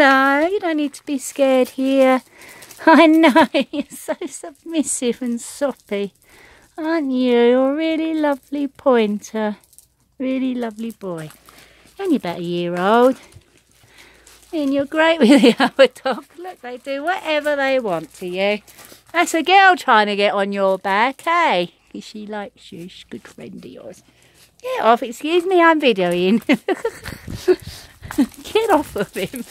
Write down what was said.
Hello, you don't need to be scared here. I know, you're so submissive and soppy, aren't you? You're a really lovely pointer. Really lovely boy. Only about a year old. And you're great with the other dog. Look, they do whatever they want to you. That's a girl trying to get on your back, hey? Because she likes you. She's a good friend of yours. Get off. Excuse me, I'm videoing. Off of him.